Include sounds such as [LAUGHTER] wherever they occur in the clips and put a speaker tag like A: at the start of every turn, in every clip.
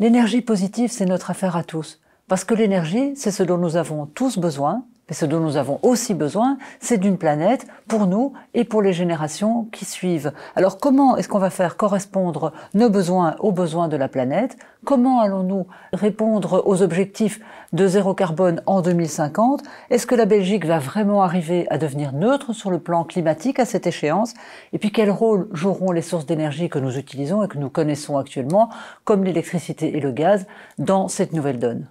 A: L'énergie positive, c'est notre affaire à tous. Parce que l'énergie, c'est ce dont nous avons tous besoin, mais ce dont nous avons aussi besoin, c'est d'une planète pour nous et pour les générations qui suivent. Alors comment est-ce qu'on va faire correspondre nos besoins aux besoins de la planète? Comment allons-nous répondre aux objectifs de zéro carbone en 2050 Est-ce que la Belgique va vraiment arriver à devenir neutre sur le plan climatique à cette échéance? Et puis quel rôle joueront les sources d'énergie que nous utilisons et que nous connaissons actuellement, comme l'électricité et le gaz, dans cette nouvelle donne?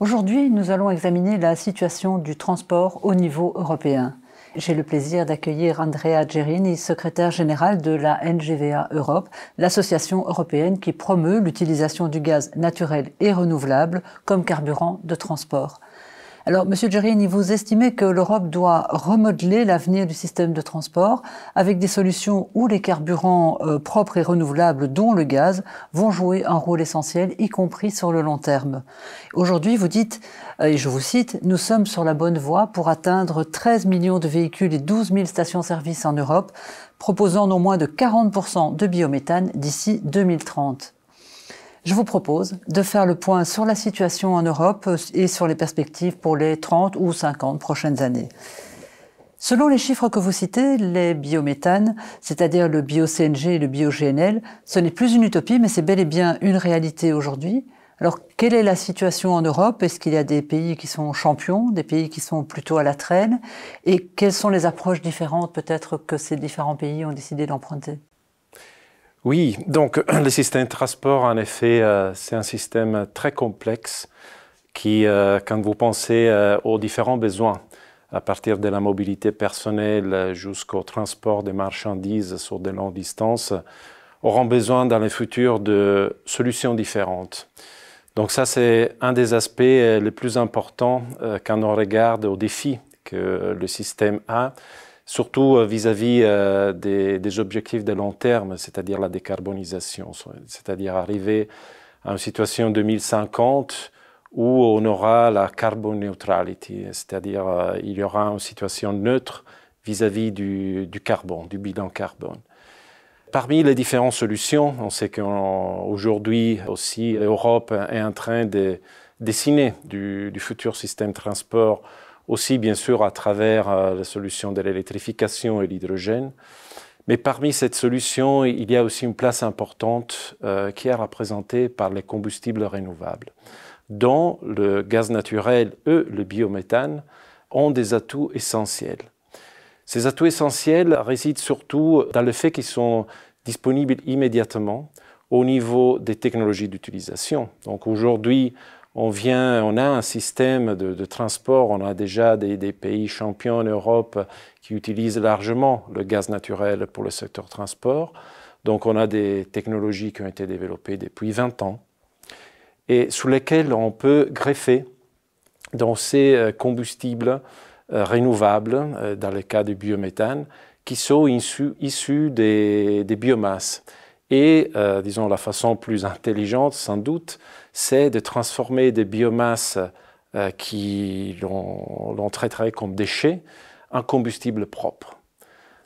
A: Aujourd'hui, nous allons examiner la situation du transport au niveau européen. J'ai le plaisir d'accueillir Andrea Gerini, secrétaire général de la NGVA Europe, l'association européenne qui promeut l'utilisation du gaz naturel et renouvelable comme carburant de transport. Alors, Monsieur Gerini, vous estimez que l'Europe doit remodeler l'avenir du système de transport avec des solutions où les carburants euh, propres et renouvelables, dont le gaz, vont jouer un rôle essentiel, y compris sur le long terme. Aujourd'hui, vous dites, euh, et je vous cite, nous sommes sur la bonne voie pour atteindre 13 millions de véhicules et 12 000 stations-service en Europe, proposant non moins de 40% de biométhane d'ici 2030 je vous propose de faire le point sur la situation en Europe et sur les perspectives pour les 30 ou 50 prochaines années. Selon les chiffres que vous citez, les biométhanes, c'est-à-dire le bio-CNG et le bio-GNL, ce n'est plus une utopie, mais c'est bel et bien une réalité aujourd'hui. Alors, quelle est la situation en Europe? Est-ce qu'il y a des pays qui sont champions, des pays qui sont plutôt à la traîne? Et quelles sont les approches différentes peut-être que ces différents pays ont décidé d'emprunter?
B: Oui, donc [CLEARS THROAT] le système de transport, en effet, euh, c'est un système très complexe qui, euh, quand vous pensez euh, aux différents besoins, à partir de la mobilité personnelle jusqu'au transport des marchandises sur de longues distances, auront besoin dans le futur de solutions différentes. Donc ça, c'est un des aspects les plus importants quand on regarde aux défis que le système a surtout euh, vis-à-vis euh, des, objectifs de long terme, c'est-à-dire la décarbonisation, c'est-à-dire arriver à une situation 2050 où on aura la carbon neutrality, c'est-à-dire euh, il y aura une situation neutre vis-à-vis du, carbone, du bilan carbone. Parmi les différentes solutions, on sait qu'aujourd'hui aussi l'Europe est en train de dessiner du, du futur système de transport aussi bien sûr à travers euh, la solution de l'électrification et l'hydrogène. Mais parmi cette solution, il y a aussi une place importante euh, qui est représentée par les combustibles renouvelables, dont le gaz naturel et le biométhane ont des atouts essentiels. Ces atouts essentiels résident surtout dans le fait qu'ils sont disponibles immédiatement au niveau des technologies d'utilisation. Donc aujourd'hui, on vient, on a un système de, transport, on a déjà des, pays champions en Europe qui utilisent largement le gaz naturel pour le secteur transport. Donc on a des technologies qui ont été développées depuis 20 ans et sous lesquelles on peut greffer dans ces euh, combustibles euh, renouvelables, euh, dans le cas du biométhane, qui sont issus, des, biomasses. Et, disons, la façon plus intelligente, sans doute, c'est de transformer des biomasses euh, qui l'on traiterait comme déchets en combustible propre.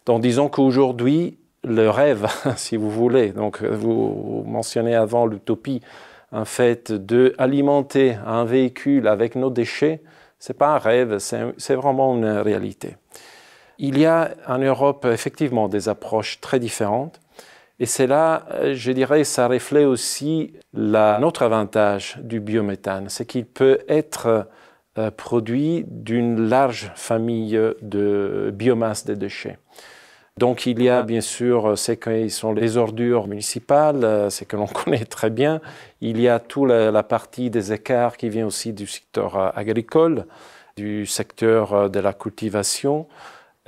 B: Donc disons qu'aujourd'hui, le rêve, [LAUGHS] si vous voulez, donc vous mentionnez avant l'utopie, en fait, d'alimenter un véhicule avec nos déchets, ce n'est pas un rêve, c'est vraiment une réalité. Il y a en Europe effectivement des approches très différentes. Et c'est là, euh, je dirais, ça reflète aussi notre avantage du biométhane, c'est qu'il peut être euh, produit d'une large famille de biomasse de déchets. Donc il y a bien sûr ce qui sont les ordures municipales, euh, ce que l'on [LAUGHS] connaît très bien. Il y a toute la, partie des écarts qui vient aussi du secteur agricole, du secteur de la cultivation.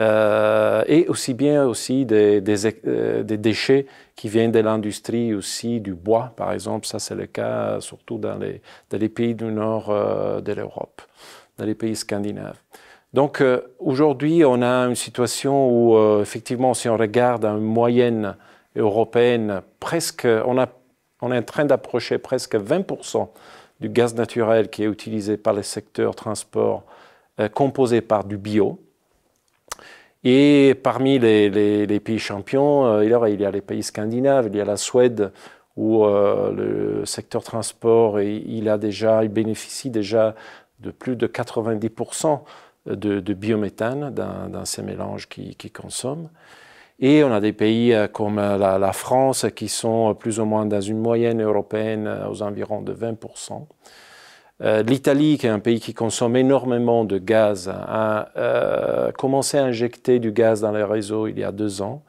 B: Euh, et aussi bien aussi des, euh, des, déchets qui viennent de l'industrie aussi, du bois par exemple, ça c'est le cas surtout dans les, dans les pays du nord euh, de l'Europe, dans les pays scandinaves. Donc aujourd'hui on a une situation où effectivement si on regarde une moyenne européenne, presque, on, a, on est en train d'approcher presque 20% du gaz naturel qui est utilisé par le secteur transport composé par du bio. Et parmi les, pays champions, euh, il y a les pays scandinaves, il y a la Suède, où le secteur transport, il, a déjà, il bénéficie déjà de plus de 90% de, biométhane dans, ces mélanges qu'ils qui consomment. Et on a des pays comme la, France qui sont plus ou moins dans une moyenne européenne aux environs de 20%. L'Italie, qui est un pays qui consomme énormément de gaz, a commencé à injecter du gaz dans les réseaux il y a deux ans.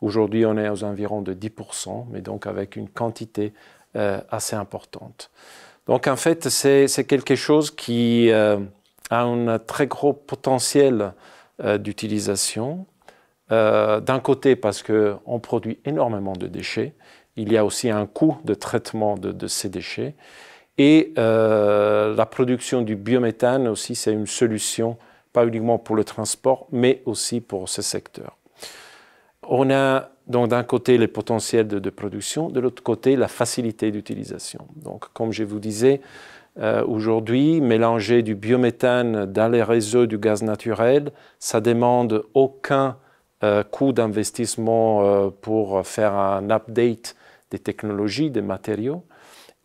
B: Aujourd'hui, on est aux environs de 10%, mais donc avec une quantité euh, assez importante. Donc en fait, c'est quelque chose qui euh, a un très gros potentiel euh, d'utilisation. D'un côté, parce qu'on produit énormément de déchets, il y a aussi un coût de traitement de ces déchets. Et la production du biométhane aussi, c'est une solution, pas uniquement pour le transport, mais aussi pour ce secteur. On a donc d'un côté les potentiels de, production, de l'autre côté la facilité d'utilisation. Donc comme je vous disais, euh, aujourd'hui, mélanger du biométhane dans les réseaux du gaz naturel, ça demande aucun euh, coût d'investissement euh, pour faire un update des technologies, des matériaux,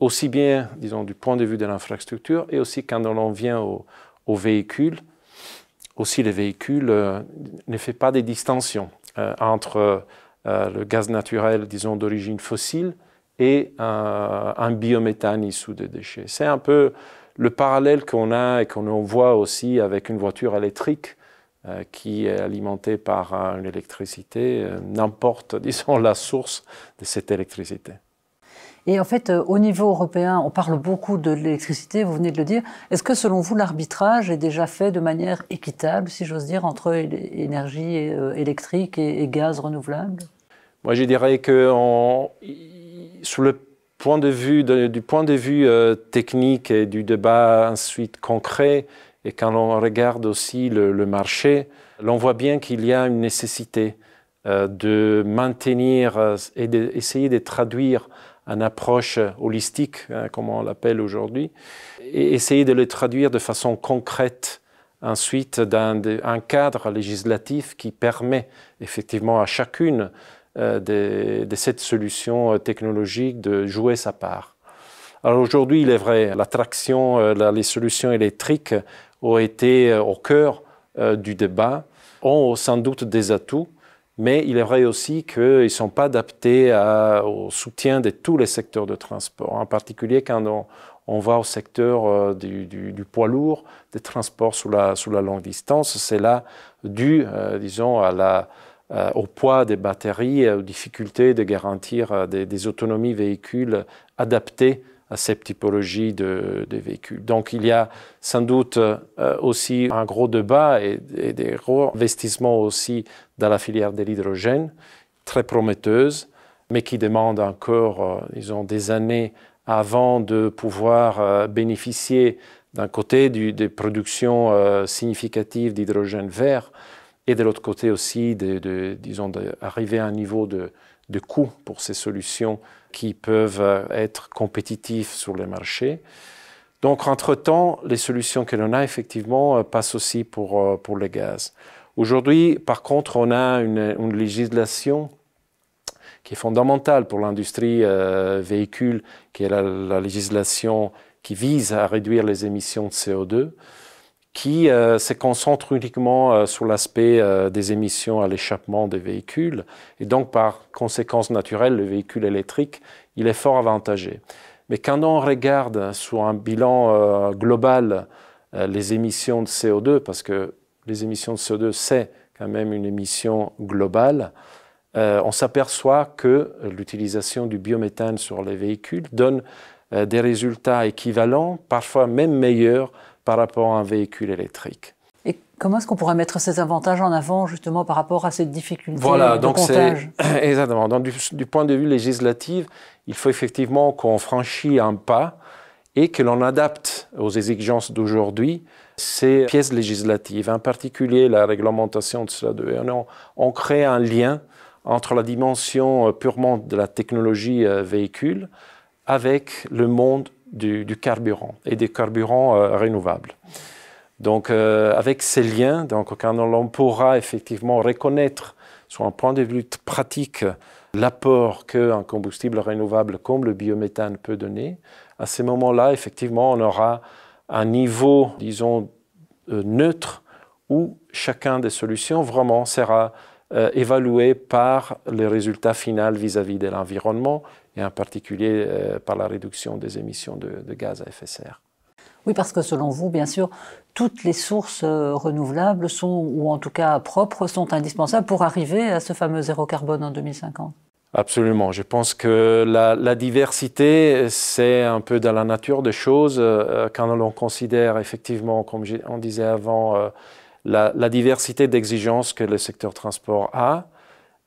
B: aussi bien, disons, du point de vue de l'infrastructure et aussi quand on vient aux véhicules. Aussi, les véhicules ne font pas des distinctions. Euh, entre euh, le gaz naturel, disons, d'origine fossile et un biométhane issu de déchets. C'est un peu le parallèle qu'on a et qu'on voit aussi avec une voiture électrique euh, qui est alimentée par une électricité, n'importe, [LAUGHS] disons, la source de cette électricité.
A: Et en fait, euh, au niveau européen, on parle beaucoup de l'électricité, vous venez de le dire. Est-ce que selon vous, l'arbitrage est déjà fait de manière équitable, si j'ose dire, entre énergie euh, électrique et, gaz renouvelable?
B: Moi, je dirais que sous le point de vue, du point de vue euh, technique et du débat ensuite concret, et quand on regarde aussi le marché, l'on voit bien qu'il y a une nécessité de maintenir et d'essayer de traduire une approche holistique, hein, comme on l'appelle aujourd'hui, et essayer de le traduire de façon concrète ensuite dans un cadre législatif qui permet effectivement à chacune euh, de, cette solution euh, technologique de jouer sa part. Alors aujourd'hui, il est vrai, l'attraction, euh, les solutions électriques ont été au cœur du débat, ont sans doute des atouts, mais il est vrai aussi qu'ils ne sont pas adaptés au soutien de tous les secteurs de transport, en particulier quand on, va au secteur euh, du, poids lourd, des transports sous la, longue distance. C'est là dû, euh, disons, euh, au poids des batteries, aux difficultés de garantir des autonomies véhicules adaptées à cette typologie de, véhicules. Donc il y a sans doute euh, aussi un gros débat et, des gros investissements aussi dans la filière de l'hydrogène, très prometteuse, mais qui demande encore, euh, disons, des années avant de pouvoir euh, bénéficier d'un côté des productions significatives d'hydrogène vert et de l'autre côté aussi, de, disons, d'arriver à un niveau de, de coût pour ces solutions qui peuvent euh, être compétitifs sur les marchés. Donc, entre-temps, les solutions que l'on a, effectivement, euh, passent aussi pour, euh, pour le gaz. Aujourd'hui, par contre, on a une, législation qui est fondamentale pour l'industrie véhicule, qui est la, législation qui vise à réduire les émissions de CO2 qui euh, se concentre uniquement euh, sur l'aspect euh, des émissions à l'échappement des véhicules. Et donc, par conséquence naturelle, le véhicule électrique, il est fort avantagé. Mais quand on regarde sur un bilan global les émissions de CO2, parce que les émissions de CO2, c'est quand même une émission globale, on s'aperçoit que l'utilisation du biométhane sur les véhicules donne des résultats équivalents, parfois même meilleurs par rapport à un véhicule électrique.
A: Et comment est-ce qu'on pourrait mettre ces avantages en avant justement par rapport à cette difficulté
B: voilà, donc comptage? [COUGHS] Exactement. Donc, du, point de vue législatif, il faut effectivement qu'on franchisse un pas et que l'on adapte aux exigences d'aujourd'hui ces pièces législatives, en particulier la réglementation de CO2. On, on crée un lien entre la dimension euh, purement de la technologie euh, véhicule avec le monde du, carburant et des carburants euh, renouvelables. Donc, euh, avec ces liens, donc, quand on pourra effectivement reconnaître sur un point de vue pratique, l'apport qu'un combustible renouvelable comme le biométhane peut donner, à ce moment-là, effectivement, on aura un niveau, disons, euh, neutre où chacun des solutions vraiment sera évalué par les résultats finaux vis-à-vis de l'environnement et en particulier euh, par la réduction des émissions de, de, gaz à effet de serre.
A: Oui, parce que selon vous, bien sûr, toutes les sources renouvelables sont, ou en tout cas propres, sont indispensables pour arriver à ce fameux zéro carbone en 2050.
B: Absolument. Je pense que la, diversité, c'est un peu dans la nature des choses. Euh, quand l'on considère effectivement, comme on disait avant, euh, la, diversité d'exigences que le secteur transport a.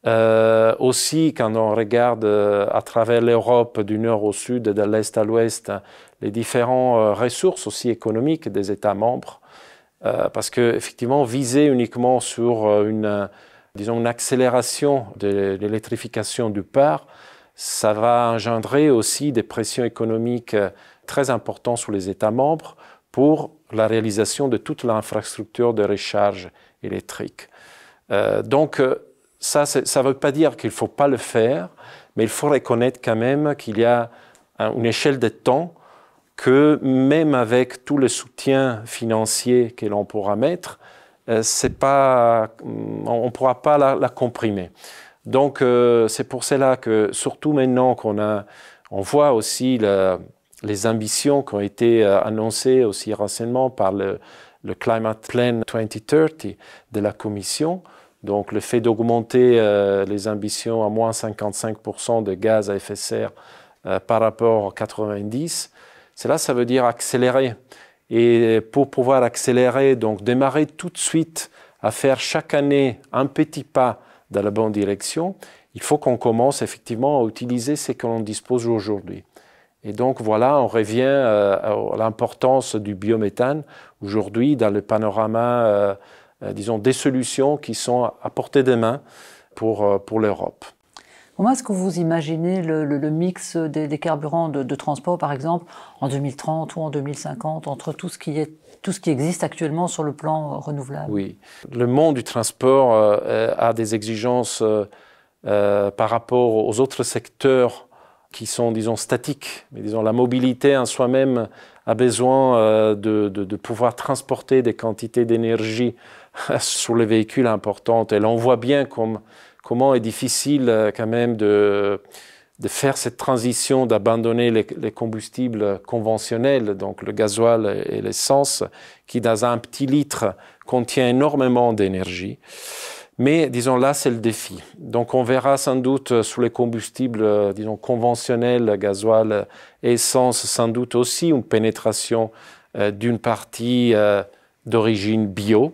B: Euh, aussi, quand on regarde à travers l'Europe du nord au sud, de l'est à l'ouest, les différentes ressources aussi économiques des États membres, parce que effectivement, viser uniquement sur une disons, une accélération de l'électrification du parc, ça va engendrer aussi des pressions économiques euh, très importantes sur les États membres pour la réalisation de toute l'infrastructure de recharge électrique. Euh, donc, ça ne veut pas dire qu'il ne faut pas le faire, mais il faut reconnaître quand même qu'il y a une échelle de temps que même avec tout le soutien financier que l'on pourra mettre, euh, c'est pas, on ne pourra pas la, comprimer. Donc euh, c'est pour cela que surtout maintenant qu'on on voit aussi les ambitions qui ont été euh, annoncées aussi récemment par le, Climate Plan 2030 de la Commission. Donc le fait d'augmenter les ambitions à moins 55% de gaz à effet de serre par rapport à 90, cela ça veut dire accélérer. Et pour pouvoir accélérer, donc démarrer tout de suite à faire chaque année un petit pas dans la bonne direction, il faut qu'on commence effectivement à utiliser ce que l'on dispose aujourd'hui. Et donc voilà, on revient euh, à l'importance du biométhane aujourd'hui dans le panorama, euh, euh, disons, des solutions qui sont à portée de main pour, pour l'Europe.
A: Comment est-ce que vous imaginez le, mix des, carburants de, transport, par exemple, en 2030 ou en 2050, entre tout ce qui, est, tout ce qui existe actuellement sur le plan renouvelable?
B: Oui, le monde du transport euh, a des exigences euh, euh, par rapport aux autres secteurs qui sont, disons, statiques. Mais disons, la mobilité en soi-même a besoin de, de, pouvoir transporter des quantités d'énergie [LAUGHS] sur les véhicules importantes. Et l'on voit bien comme comment est difficile euh, quand même de, faire cette transition, d'abandonner les, combustibles conventionnels, donc le gasoil et l'essence, qui dans un petit litre contient énormément d'énergie. Mais disons là, c'est le défi. Donc on verra sans doute sous les combustibles, euh, disons conventionnels, gasoil essence, sans doute aussi une pénétration euh, d'une partie d'origine bio.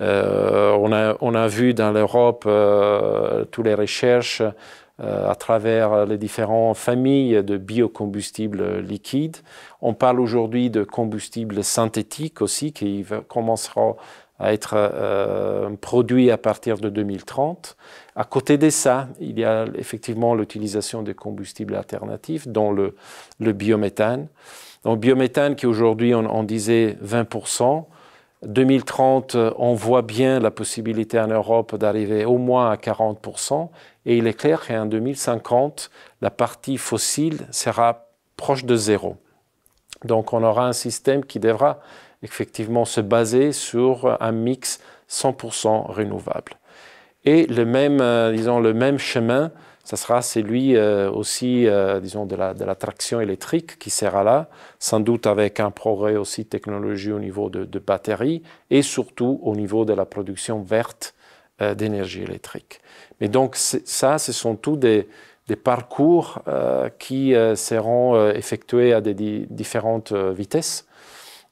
B: Euh, on, a, vu dans l'Europe euh, toutes les recherches euh, à travers les différentes familles de biocombustibles liquides. On parle aujourd'hui de combustibles synthétiques aussi qui commenceront à être produits à partir de 2030. À côté de ça, il y a effectivement l'utilisation de combustibles alternatifs, dont le, biométhane. Donc biométhane qui aujourd'hui, on disait 20%, 2030, on voit bien la possibilité en Europe d'arriver au moins à 40%, et il est clair qu'en 2050, la partie fossile sera proche de zéro. Donc on aura un système qui devra effectivement se baser sur un mix 100% renouvelable. Et le même, euh, disons, le même chemin ça sera celui euh, aussi, euh, disons, de la, traction électrique qui sera là, sans doute avec un progrès aussi technologique au niveau de, de batteries et surtout au niveau de la production verte euh, d'énergie électrique. Mais donc ça, ce sont tous des, des parcours qui seront effectués à des différentes vitesses,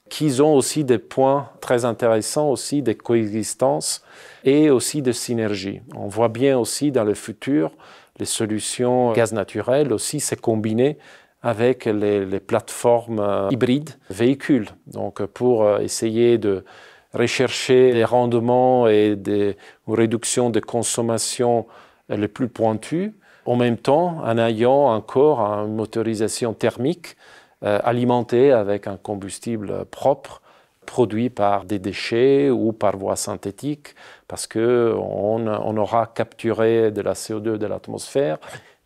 B: qui ont aussi des points très intéressants aussi de coexistence et aussi de synergie. On voit bien aussi dans le futur les solutions gaz naturel aussi, c'est combiné avec les, plateformes euh, hybrides véhicules. Donc pour euh, essayer de rechercher les rendements et des réductions de consommation les plus pointues, en même temps en ayant encore une motorisation thermique euh, alimentée avec un combustible propre produits par des déchets ou par voie synthétique, parce qu'on on aura capturé de la CO2 de l'atmosphère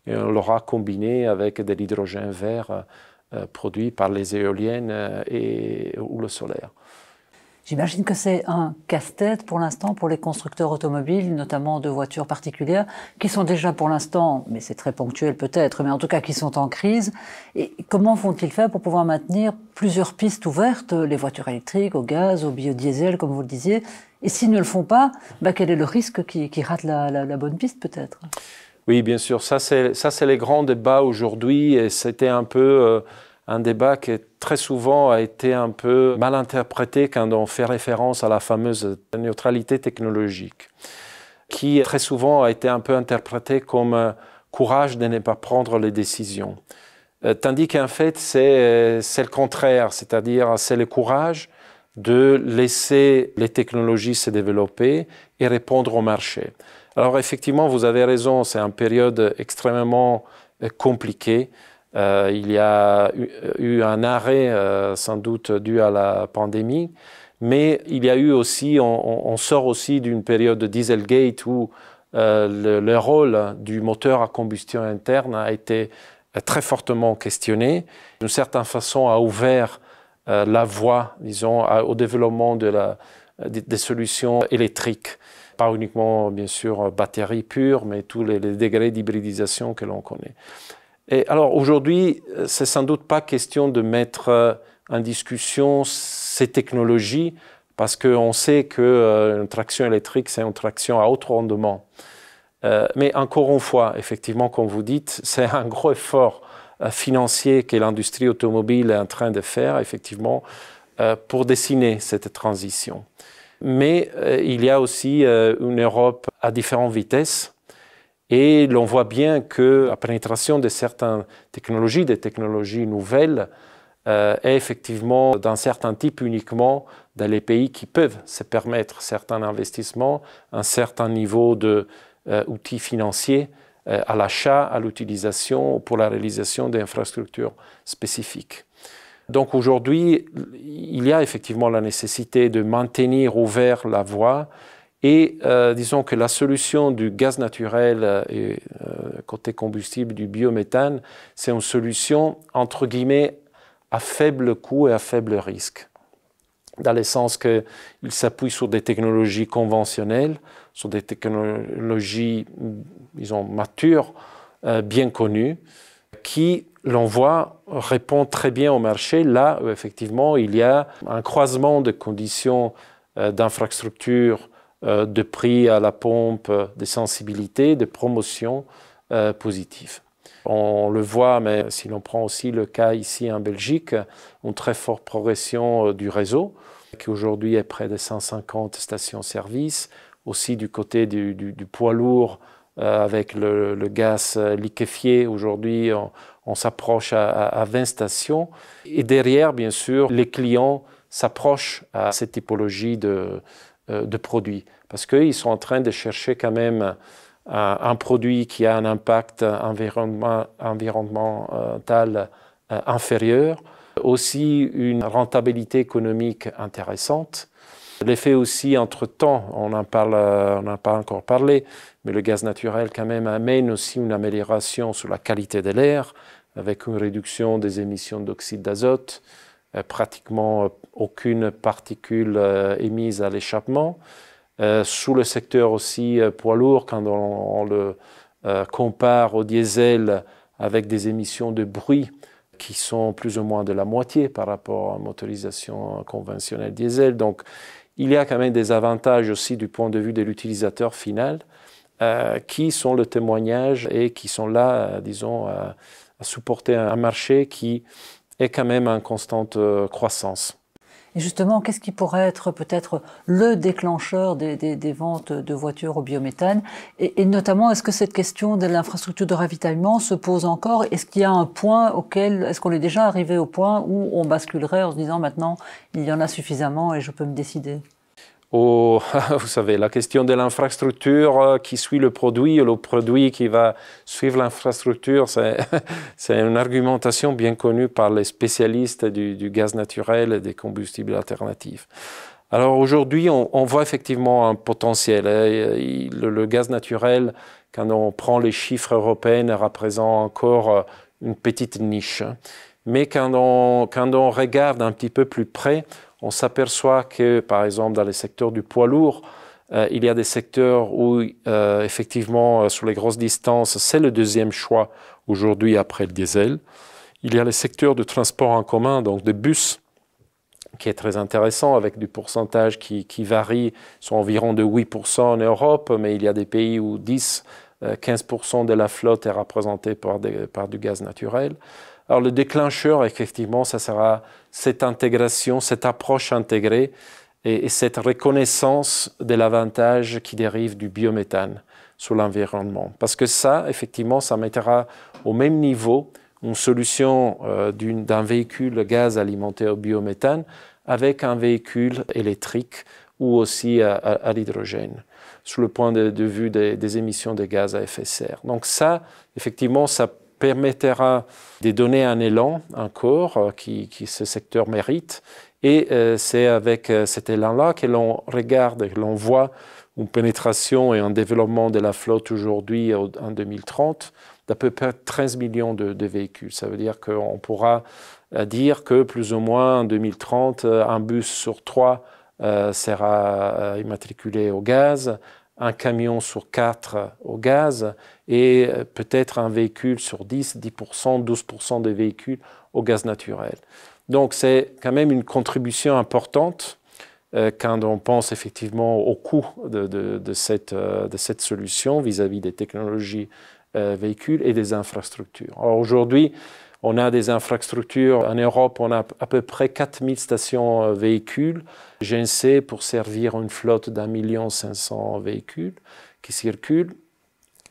B: et on l'aura combiné avec de l'hydrogène vert euh, produit par les éoliennes euh, ou le solaire.
A: J'imagine que c'est un casse-tête pour l'instant pour les constructeurs automobiles, notamment de voitures particulières, qui sont déjà pour l'instant, mais c'est très ponctuel peut-être, mais en tout cas qui sont en crise. Comment vont-ils faire pour pouvoir maintenir plusieurs pistes ouvertes, les voitures électriques, au gaz, au biodiesel, comme vous le disiez Et s'ils ne le font pas, bah, quel est le risque qu'ils qui ratent la, bonne piste peut-être?
B: Oui, bien sûr. Ça, c'est les grands débats aujourd'hui. Et c'était un peu... Euh, un débat qui très souvent a été un peu mal interprété quand on fait référence à la fameuse neutralité technologique, qui très souvent a été un peu interprété comme courage de ne pas prendre les décisions. Euh, tandis qu'en fait, c'est le contraire, c'est-à-dire c'est le courage de laisser les technologies se développer et répondre au marché. Alors effectivement, vous avez raison, c'est une période extrêmement euh, compliquée. Euh, il y a eu, un arrêt euh, sans doute dû à la pandémie, mais il y a eu aussi, on, sort aussi d'une période de Dieselgate où euh, le, rôle du moteur à combustion interne a été très fortement questionné. D'une certaine façon, a ouvert la voie, disons, au développement des, solutions électriques pas uniquement bien sûr batterie pure, mais tous les degrés d'hybridisation que l'on connaît. Et alors aujourd'hui, c'est sans doute pas question de mettre euh, en discussion ces technologies parce qu'on sait qu'une euh, traction électrique, c'est une traction à haut rendement. Euh, mais encore une fois, effectivement, comme vous dites, [LAUGHS] c'est un gros effort financier que l'industrie automobile est en train de faire, effectivement, pour dessiner cette transition. Mais il y a aussi une Europe à différentes vitesses et l'on voit bien que la pénétration de certaines technologies, des technologies nouvelles, euh, est effectivement d'un certain type uniquement dans les pays qui peuvent se permettre certains investissements, un certain niveau d'outils euh, financiers euh, à l'achat, à l'utilisation pour la réalisation d'infrastructures spécifiques. Donc aujourd'hui, il y a effectivement la nécessité de maintenir ouvert la voie et euh, disons que la solution du gaz naturel euh, et euh, côté combustible du biométhane, c'est une solution entre guillemets à faible coût et à faible risque. Dans le sens qu'il s'appuie sur des technologies conventionnelles, sur des technologies, disons, matures, bien connues, qui, l'on voit, répondent très bien au marché là où effectivement il y a un croisement de conditions euh, de prix à la pompe, euh, de sensibilité, de promotion euh, positive. On le voit, mais si l'on prend aussi le cas ici en Belgique, une très forte progression du réseau, qui aujourd'hui est près de 150 stations-service, aussi du côté du, poids lourd avec le, gaz liquéfié. Aujourd'hui, on, s'approche à, à, 20 stations. Et derrière, bien sûr, les clients s'approchent à cette typologie de, euh, de produits, parce qu'ils sont en train de chercher quand même euh, un produit qui a un impact environnemental euh, inférieur, aussi une rentabilité économique intéressante. L'effet aussi, entre-temps, on n'en a pas encore parlé, mais le gaz naturel quand même amène aussi une amélioration sur la qualité de l'air, avec une réduction des émissions d'oxyde d'azote, pratiquement aucune particule euh, émise à l'échappement. Euh, sous le secteur aussi euh, poids lourd, quand on, le compare au diesel avec des émissions de bruit qui sont plus ou moins de la moitié par rapport à une motorisation conventionnelle diesel. Donc, il y a quand même des avantages aussi du point de vue de l'utilisateur final qui sont le témoignage et qui sont là, disons, à, supporter un marché qui est quand même en constante croissance.
A: Et justement, qu'est-ce qui pourrait être peut-être le déclencheur des, ventes de voitures au biométhane? Et, notamment, est-ce que cette question de l'infrastructure de ravitaillement se pose encore? Est-ce qu'il y a un point auquel, est-ce qu'on est déjà arrivé au point où on basculerait en se disant maintenant, il y en a suffisamment et je peux me décider?
B: Au, [LAUGHS] vous savez, la question de l'infrastructure euh, qui suit le produit, le produit qui va suivre l'infrastructure, c'est [LAUGHS] une argumentation bien connue par les spécialistes du, gaz naturel et des combustibles alternatifs. Alors aujourd'hui, on, voit effectivement un potentiel. Hein. Le, gaz naturel, quand on prend les chiffres européens, représente encore euh, une petite niche. Mais quand on, quand on regarde un petit peu plus près, on s'aperçoit que, par exemple, dans les secteurs du poids lourd, euh, il y a des secteurs où, euh, effectivement, euh, sur les grosses distances, c'est le deuxième choix aujourd'hui après le diesel. Il y a les secteurs de transport en commun, donc des bus, qui est très intéressant, avec du pourcentage qui, varie, sont environ de 8% en Europe, mais il y a des pays où 10, 15% de la flotte est représentée par du gaz naturel. Alors le déclencheur, effectivement, ça sera cette intégration, cette approche intégrée et, cette reconnaissance de l'avantage qui dérive du biométhane sur l'environnement. Parce que ça, effectivement, ça mettra au même niveau une solution euh, d'un véhicule gaz alimenté au biométhane avec un véhicule électrique ou aussi à, l'hydrogène, sous le point de, vue des, des, émissions de gaz à effet de serre. Donc ça, effectivement, ça permettra de donner un élan encore euh, qui, qui ce secteur mérite. Et euh, c'est avec euh, cet élan-là que l'on regarde, que l'on voit une pénétration et un développement de la flotte aujourd'hui en 2030 d'à peu près 13 millions de, de véhicules. Ça veut dire qu'on pourra dire que plus ou moins en 2030, un bus sur trois sera immatriculé au gaz, un camion sur quatre au gaz et euh, peut-être un véhicule sur 10, 10%, 12% des véhicules au gaz naturel. Donc c'est quand même une contribution importante euh, quand on pense effectivement au coût de, cette, euh, de cette, solution vis-à-vis des technologies véhicules et des infrastructures. Aujourd'hui, on a des infrastructures. En Europe, on a à peu près 4000 stations véhicules GNC pour servir une flotte d'un million cinq cents véhicules qui circulent.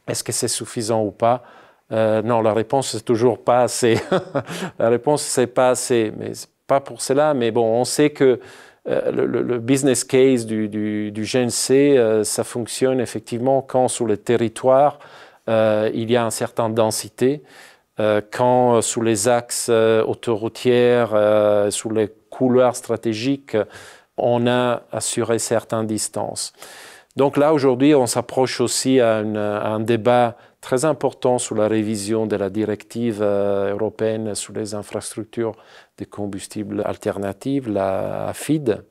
B: Est-ce que c'est suffisant ou pas? Euh, Non, la réponse c'est toujours pas assez. [LAUGHS] la réponse c'est pas assez, mais pas pour cela. Mais bon, on sait que euh, le, business case du, du, GNC, euh, ça fonctionne effectivement quand sur le territoire il y a une certaine densité. Quand sous les axes autoroutières, sous les couloirs stratégiques, on a assuré certaines distances. Donc là, aujourd'hui, on s'approche aussi à, un débat très important sur la révision de la directive euh, européenne sur les infrastructures de combustibles alternatifs, la FID.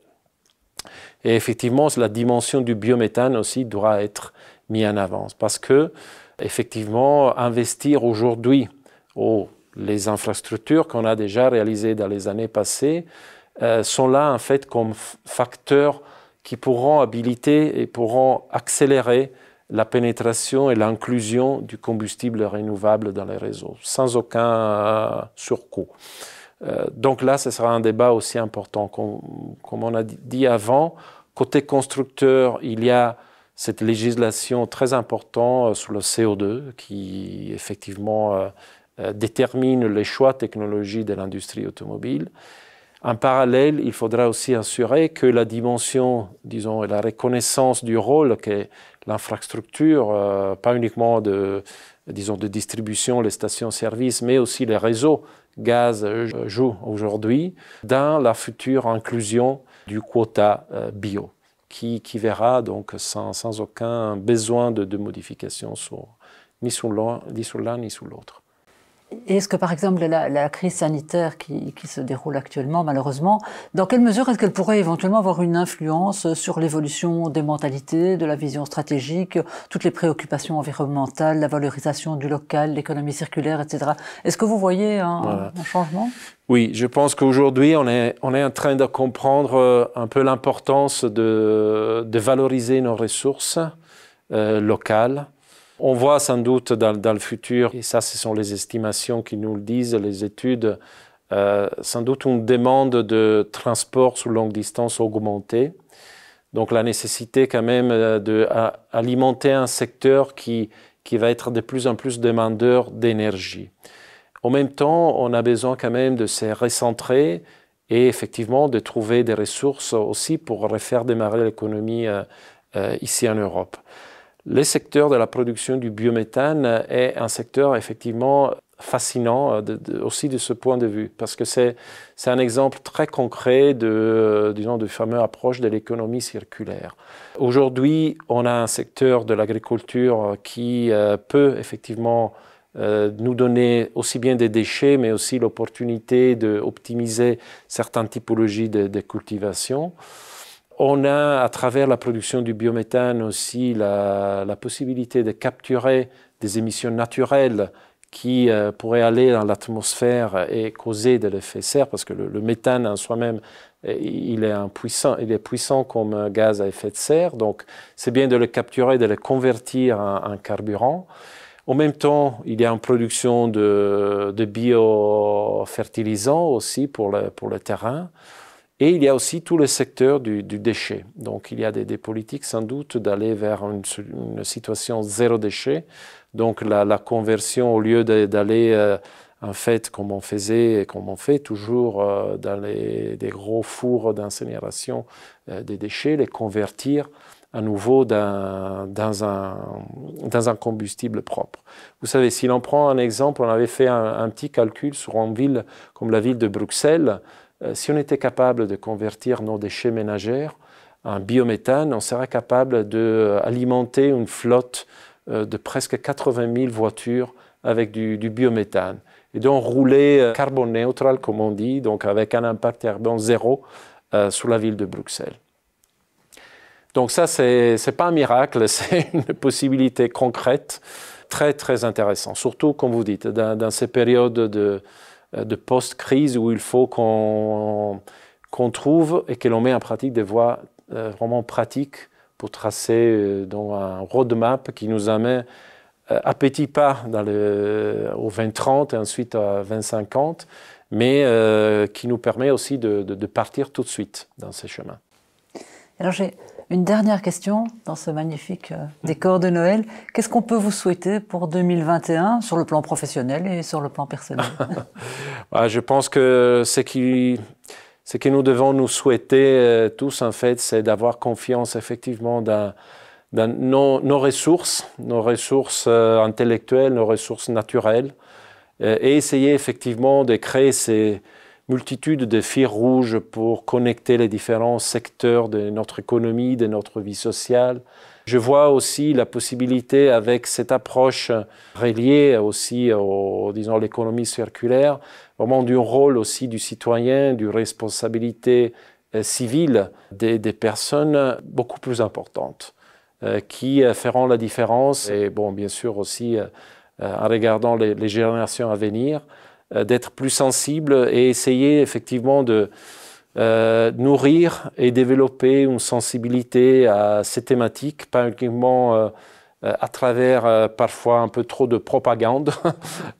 B: Et effectivement, la dimension du biométhane aussi doit être mise en avant parce que, effectivement, investir aujourd'hui aux les infrastructures qu'on a déjà réalisées dans les années passées euh, sont là en fait comme facteurs qui pourront habiliter et pourront accélérer la pénétration et l'inclusion du combustible renouvelable dans les réseaux, sans aucun euh, surcoût. Euh, donc là, ce sera un débat aussi important. Comme, on a dit avant, côté constructeur, il y a cette législation très importante sur le CO2 qui effectivement détermine les choix technologiques de l'industrie automobile. En parallèle, il faudra aussi assurer que la dimension, disons, la reconnaissance du rôle que l'infrastructure, euh, pas uniquement de, disons, de distribution, les stations-service, mais aussi les réseaux gaz euh, jouent aujourd'hui dans la future inclusion du quota euh, bio, qui, qui, verra donc sans, sans aucun besoin de, de modification ni sur l'un ni sur l'autre.
A: Est-ce que, par exemple, la, crise sanitaire qui, se déroule actuellement, malheureusement, dans quelle mesure est-ce qu'elle pourrait éventuellement avoir une influence sur l'évolution des mentalités, de la vision stratégique, toutes les préoccupations environnementales, la valorisation du local, l'économie circulaire, etc. Est-ce que vous voyez un, changement?
B: Oui, je pense qu'aujourd'hui, on est, on est en train de comprendre euh, un peu l'importance de, de, valoriser nos ressources euh, locales on voit sans doute dans, le futur, et ça ce sont les estimations qui nous le disent, les études, euh, sans doute une demande de transport sur longue distance augmentée. Donc la nécessité quand même euh, d'alimenter un secteur qui, qui va être de plus en plus demandeur d'énergie. En même temps, on a besoin quand même de se recentrer et effectivement de trouver des ressources aussi pour refaire démarrer l'économie ici en Europe. Le secteur de la production du biométhane est un secteur effectivement fascinant euh, aussi de ce point de vue, parce que c'est un exemple très concret de, disons, de fameuse approche de l'économie circulaire. Aujourd'hui, on a un secteur de l'agriculture qui euh, peut effectivement euh, nous donner aussi bien des déchets, mais aussi l'opportunité d'optimiser certaines typologies de, de, cultivation. On a, à travers la production du biométhane, aussi la, possibilité de capturer des émissions naturelles qui euh, pourrait aller dans l'atmosphère et causer de l'effet serre, parce que le, méthane en soi-même, euh, il est, puissant, il est puissant comme gaz à effet de serre, donc c'est bien de le capturer, de le convertir en, carburant. En même temps, il y a une production de, de biofertilisants aussi pour le terrain. Et il y a aussi tout le secteur du, déchet. Donc il y a des, des politiques sans doute d'aller vers une, une, situation zéro déchet donc la, conversion, au lieu d'aller euh, en fait comme on faisait et comme on fait toujours euh, dans les, des gros fours d'incinération euh, des déchets, les convertir à nouveau dans, dans, un, dans un combustible propre. Vous savez, si l'on prend un exemple, on avait fait un, petit calcul sur une ville comme la ville de Bruxelles. Si on était capable de convertir nos déchets ménagers en biométhane, on serait capable d'alimenter une flotte euh, de presque 80 000 voitures avec du, biométhane. Et donc rouler euh, carbone neutral, comme on dit, donc avec un impact carbone zéro euh, sur la ville de Bruxelles. Donc ça, ce n'est pas un miracle, [LAUGHS] c'est une possibilité concrète, très très intéressante, surtout, comme vous dites, dans, ces périodes de, de post-crise où il faut qu'on trouve et que l'on met en pratique des voies vraiment pratiques pour tracer euh, dans un roadmap qui nous amène euh, à petits pas au 2030 et ensuite à 2050, mais euh, qui nous permet aussi de, partir tout de suite dans ces chemins.
A: Une dernière question dans ce magnifique décor de Noël. Qu'est-ce qu'on peut vous souhaiter pour 2021 sur le plan professionnel et sur le plan personnel?
B: Bah, [LAUGHS] Je pense que ce ce que nous devons nous souhaiter euh, tous, en fait, c'est d'avoir confiance effectivement dans, nos, ressources, nos ressources euh, intellectuelles, nos ressources naturelles, euh, et essayer effectivement de créer ces multitudes de fils rouges pour connecter les différents secteurs de notre économie, de notre vie sociale. Je vois aussi la possibilité, avec cette approche reliée aussi, au, l'économie circulaire, vraiment du rôle aussi du citoyen, du responsabilité euh, civile des, personnes beaucoup plus importantes euh, qui euh, feront la différence et bon bien sûr aussi en regardant les, générations à venir d'être plus sensible et essayer effectivement de nourrir et développer une sensibilité à ces thématiques, pas uniquement à travers parfois un peu trop de propagande,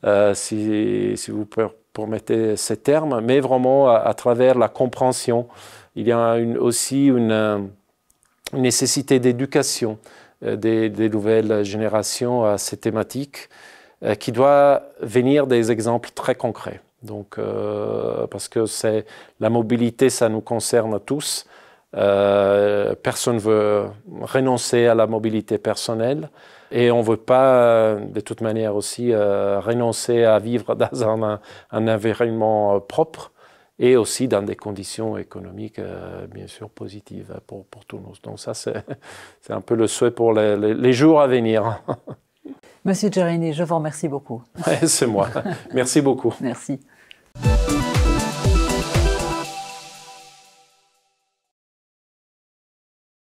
B: [LAUGHS] si, vous permettez ces termes, mais vraiment à, travers la compréhension. Il y a aussi une, nécessité d'éducation euh, des, nouvelles générations à ces thématiques euh, qui doit venir des exemples très concrets. Donc, euh, parce que c'est la mobilité, ça nous concerne tous. personne ne veut renoncer à la mobilité personnelle. Et on ne veut pas, euh, de toute manière aussi, euh, renoncer à vivre [LAUGHS] dans un, environnement euh, propre et aussi dans des conditions économiques, bien sûr, positives pour, pour tous nous. Donc ça, c'est [LAUGHS] un peu le souhait pour les, jours à venir. [LAUGHS]
A: Monsieur Gérini, je vous remercie beaucoup. [LAUGHS]
B: C'est moi. Merci beaucoup.
A: Merci.